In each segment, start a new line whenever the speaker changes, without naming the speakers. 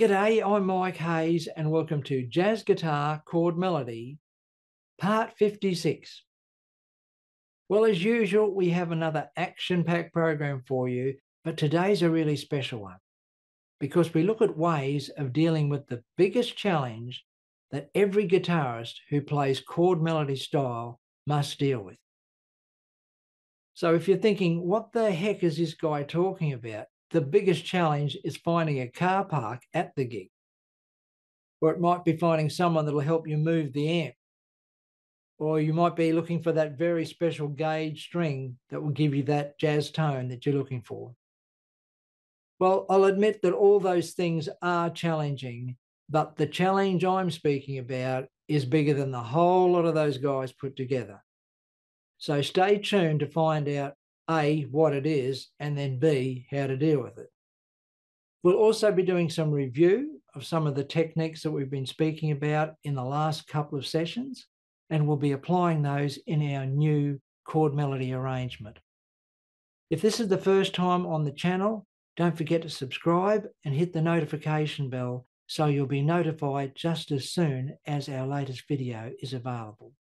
G'day, I'm Mike Hayes, and welcome to Jazz Guitar Chord Melody, part 56. Well, as usual, we have another action packed program for you, but today's a really special one because we look at ways of dealing with the biggest challenge that every guitarist who plays chord melody style must deal with. So, if you're thinking, what the heck is this guy talking about? The biggest challenge is finding a car park at the gig. Or it might be finding someone that'll help you move the amp. Or you might be looking for that very special gauge string that will give you that jazz tone that you're looking for. Well, I'll admit that all those things are challenging, but the challenge I'm speaking about is bigger than the whole lot of those guys put together. So stay tuned to find out a, what it is, and then B, how to deal with it. We'll also be doing some review of some of the techniques that we've been speaking about in the last couple of sessions, and we'll be applying those in our new chord melody arrangement. If this is the first time on the channel, don't forget to subscribe and hit the notification bell so you'll be notified just as soon as our latest video is available.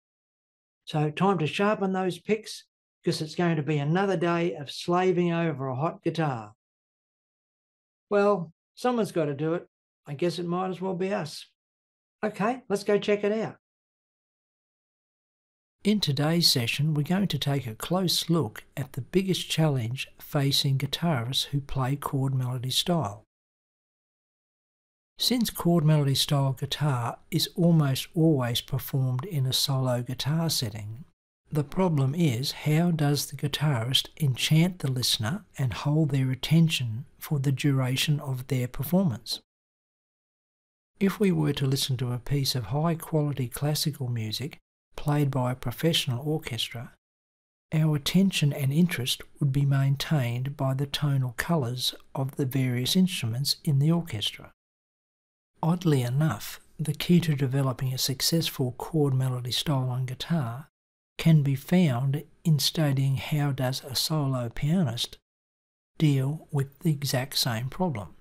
So time to sharpen those picks because it's going to be another day of slaving over a hot guitar. Well, someone's got to do it. I guess it might as well be us. Okay, let's go check it out. In today's session, we're going to take a close look at the biggest challenge facing guitarists who play chord melody style. Since chord melody style guitar is almost always performed in a solo guitar setting, the problem is how does the guitarist enchant the listener and hold their attention for the duration of their performance? If we were to listen to a piece of high quality classical music played by a professional orchestra, our attention and interest would be maintained by the tonal colours of the various instruments in the orchestra. Oddly enough, the key to developing a successful chord melody style on guitar can be found in studying how does a solo pianist deal with the exact same problem.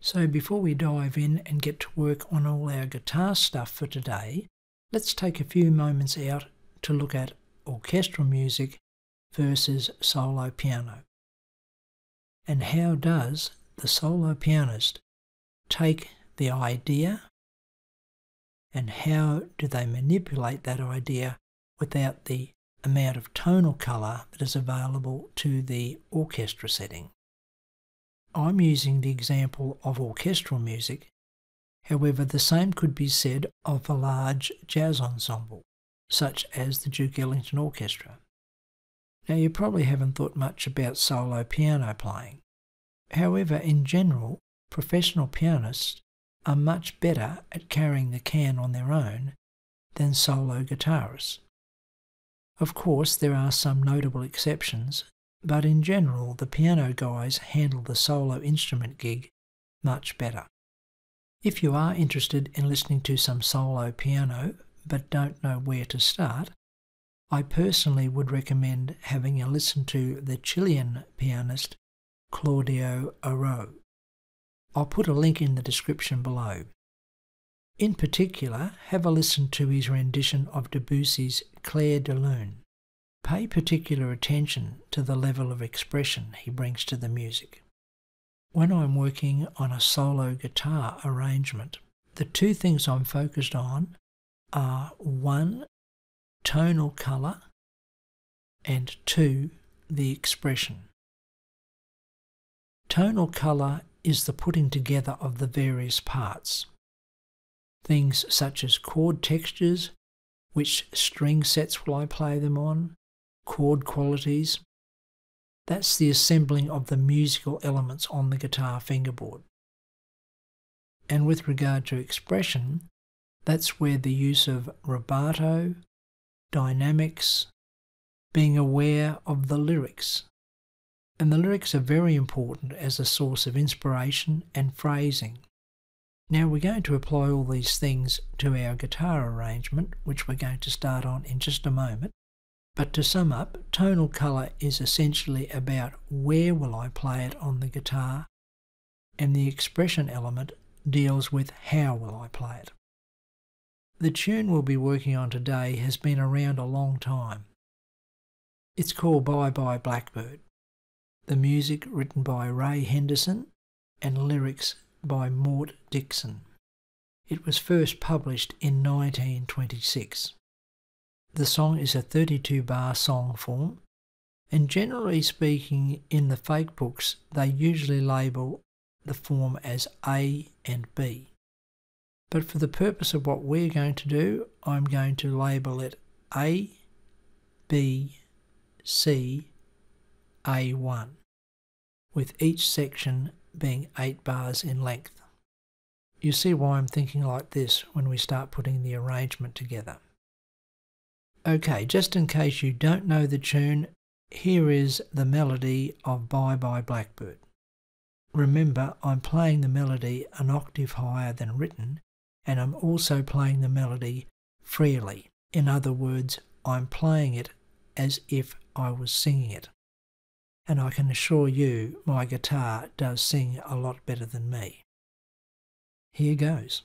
So before we dive in and get to work on all our guitar stuff for today, let's take a few moments out to look at orchestral music versus solo piano. And how does the solo pianist take the idea and how do they manipulate that idea without the amount of tonal colour that is available to the orchestra setting. I'm using the example of orchestral music, however, the same could be said of a large jazz ensemble, such as the Duke Ellington Orchestra. Now, you probably haven't thought much about solo piano playing. However, in general, professional pianists are much better at carrying the can on their own than solo guitarists. Of course, there are some notable exceptions, but in general, the piano guys handle the solo instrument gig much better. If you are interested in listening to some solo piano but don't know where to start, I personally would recommend having a listen to the Chilean pianist Claudio Arrau. I'll put a link in the description below. In particular, have a listen to his rendition of Debussy's Clair de Lune. Pay particular attention to the level of expression he brings to the music. When I'm working on a solo guitar arrangement, the two things I'm focused on are one, tonal colour, and two, the expression. Tonal colour is the putting together of the various parts. Things such as chord textures, which string sets will I play them on, chord qualities. That's the assembling of the musical elements on the guitar fingerboard. And with regard to expression, that's where the use of rubato, dynamics, being aware of the lyrics and the lyrics are very important as a source of inspiration and phrasing. Now we're going to apply all these things to our guitar arrangement, which we're going to start on in just a moment. But to sum up, tonal colour is essentially about where will I play it on the guitar and the expression element deals with how will I play it. The tune we'll be working on today has been around a long time. It's called Bye Bye Blackbird. The music written by Ray Henderson and lyrics by Mort Dixon. It was first published in 1926. The song is a 32 bar song form, and generally speaking, in the fake books, they usually label the form as A and B. But for the purpose of what we're going to do, I'm going to label it A, B, C, A1, with each section being 8 bars in length. You see why I'm thinking like this when we start putting the arrangement together. Okay, just in case you don't know the tune, here is the melody of Bye Bye Blackbird. Remember, I'm playing the melody an octave higher than written, and I'm also playing the melody freely. In other words, I'm playing it as if I was singing it. And I can assure you, my guitar does sing a lot better than me. Here goes.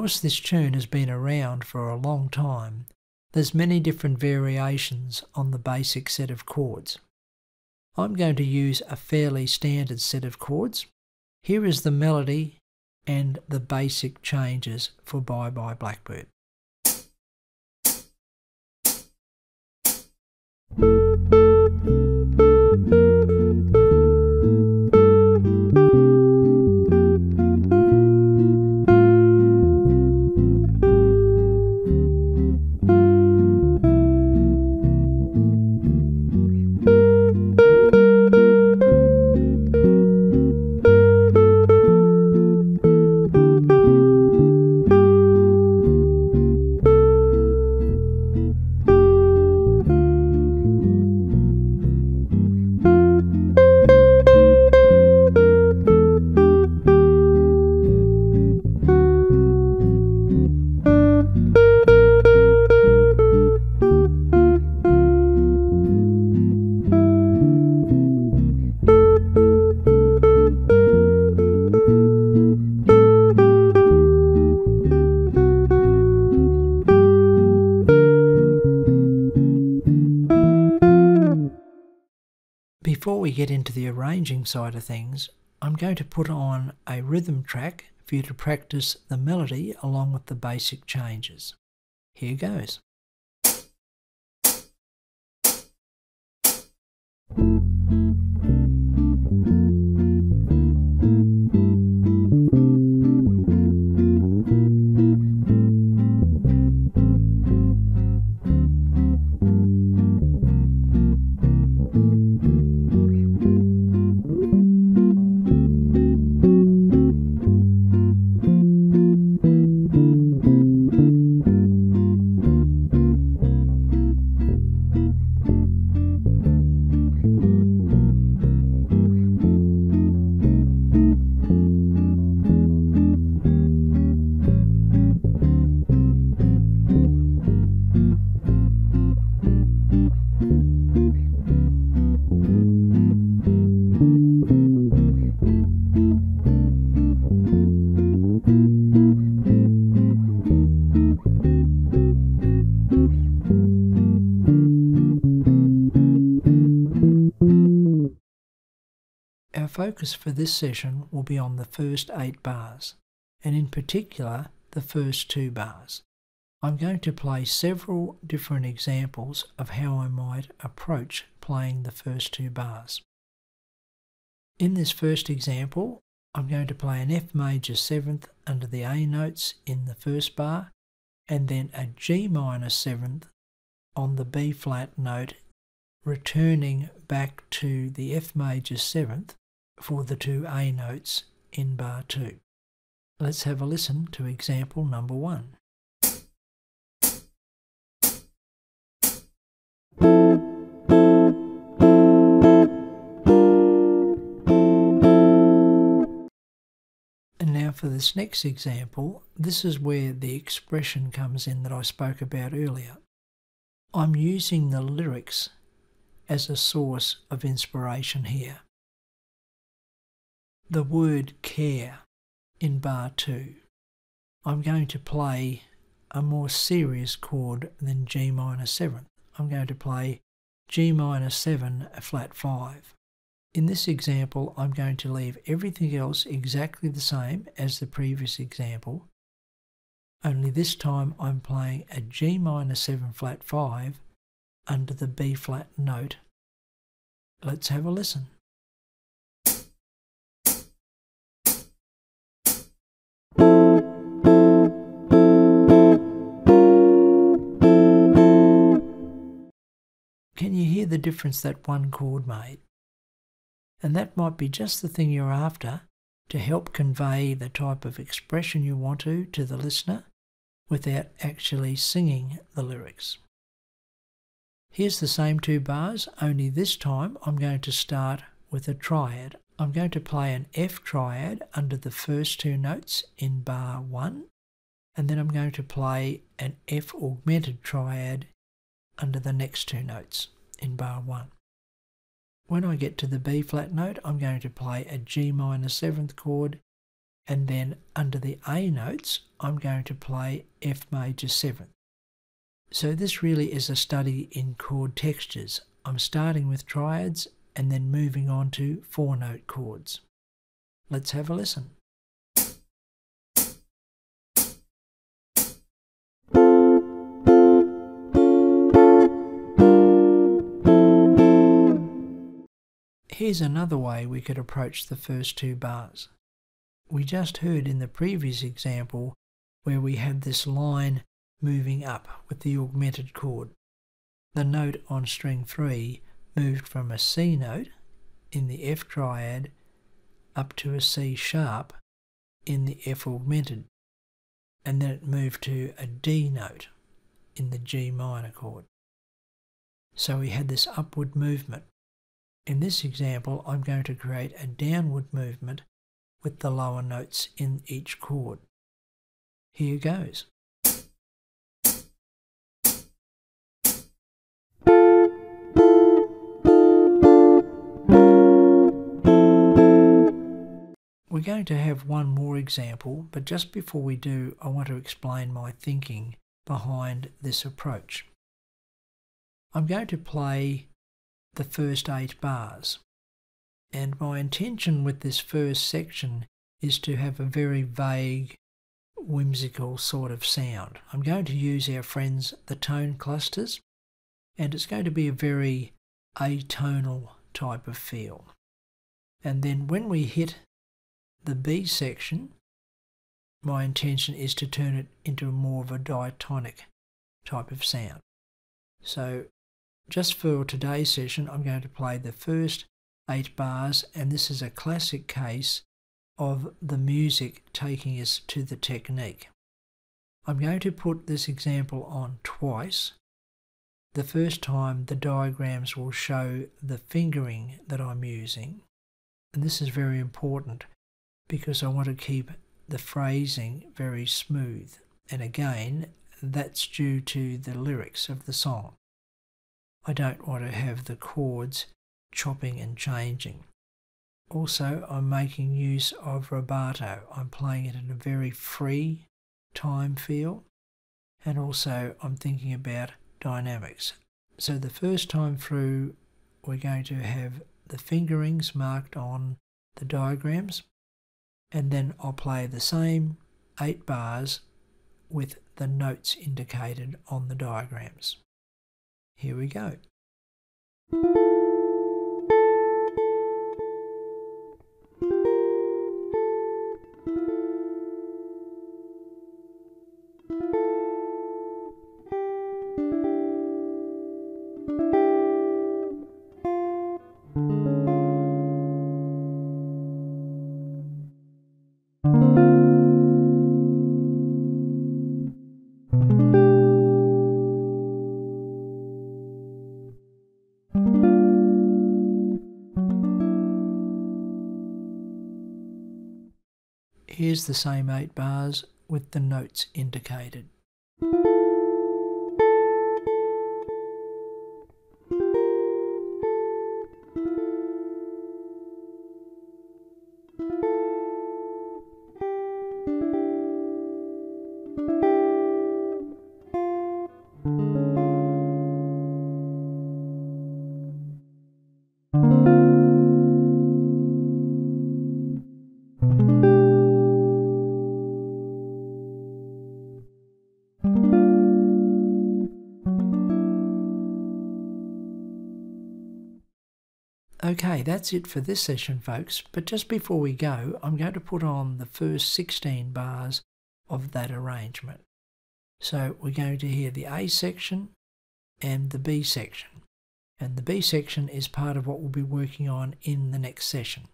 Because this tune has been around for a long time, there's many different variations on the basic set of chords. I'm going to use a fairly standard set of chords. Here is the melody and the basic changes for Bye Bye Blackbird. Before we get into the arranging side of things, I'm going to put on a rhythm track for you to practice the melody along with the basic changes. Here goes. Focus for this session will be on the first eight bars, and in particular the first two bars. I'm going to play several different examples of how I might approach playing the first two bars. In this first example, I'm going to play an F major 7th under the A notes in the first bar and then a G minor 7th on the B flat note returning back to the F major 7th for the two A notes in bar 2. Let's have a listen to example number 1. And now for this next example, this is where the expression comes in that I spoke about earlier. I'm using the lyrics as a source of inspiration here. The word care in bar 2. I'm going to play a more serious chord than G minor 7. I'm going to play G minor 7 flat 5. In this example, I'm going to leave everything else exactly the same as the previous example, only this time I'm playing a G minor 7 flat 5 under the B flat note. Let's have a listen. The difference that one chord made? And that might be just the thing you're after to help convey the type of expression you want to to the listener without actually singing the lyrics. Here's the same two bars, only this time I'm going to start with a triad. I'm going to play an F triad under the first two notes in bar 1, and then I'm going to play an F augmented triad under the next two notes in bar 1. When I get to the B flat note, I'm going to play a G minor 7th chord, and then under the A notes, I'm going to play F major 7th. So this really is a study in chord textures. I'm starting with triads and then moving on to four note chords. Let's have a listen. Here's another way we could approach the first two bars. We just heard in the previous example where we had this line moving up with the augmented chord. The note on string 3 moved from a C note in the F triad up to a C sharp in the F augmented, and then it moved to a D note in the G minor chord. So we had this upward movement. In this example, I'm going to create a downward movement with the lower notes in each chord. Here goes. We're going to have one more example, but just before we do, I want to explain my thinking behind this approach. I'm going to play the first eight bars. And my intention with this first section is to have a very vague, whimsical sort of sound. I'm going to use our friends the tone clusters, and it's going to be a very atonal type of feel. And then when we hit the B section, my intention is to turn it into more of a diatonic type of sound. So just for today's session, I'm going to play the first eight bars, and this is a classic case of the music taking us to the technique. I'm going to put this example on twice. The first time the diagrams will show the fingering that I'm using, and this is very important because I want to keep the phrasing very smooth. And again, that's due to the lyrics of the song. I don't want to have the chords chopping and changing. Also, I'm making use of rubato. I'm playing it in a very free time feel. And also, I'm thinking about dynamics. So, the first time through, we're going to have the fingerings marked on the diagrams and then I'll play the same eight bars with the notes indicated on the diagrams. Here we go. Here's the same eight bars with the notes indicated. Okay, that's it for this session, folks. But just before we go, I'm going to put on the first 16 bars of that arrangement. So we're going to hear the A section and the B section. And the B section is part of what we'll be working on in the next session.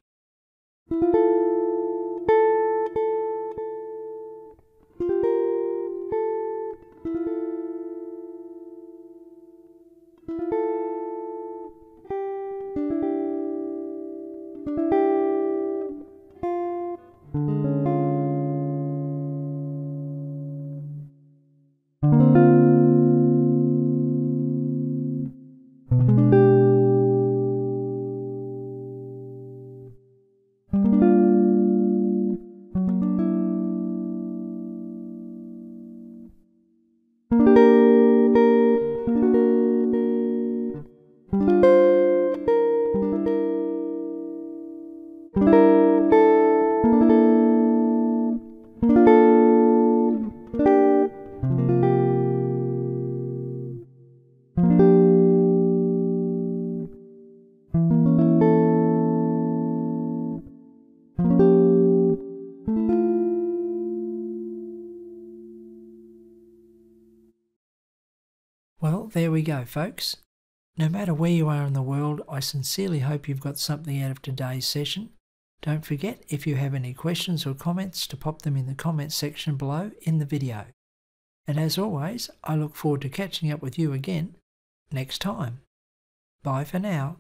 Well, there we go, folks. No matter where you are in the world, I sincerely hope you've got something out of today's session. Don't forget, if you have any questions or comments, to pop them in the comments section below in the video. And as always, I look forward to catching up with you again next time. Bye for now.